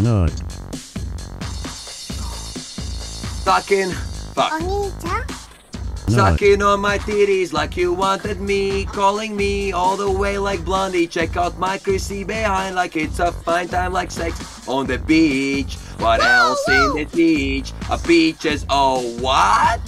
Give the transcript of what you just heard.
No. Fucking Fuck. Sucking on my titties like you wanted me, calling me all the way like Blondie. Check out my Chrissy behind like it's a fine time like sex on the beach. What else in the beach? A beach is Oh, what?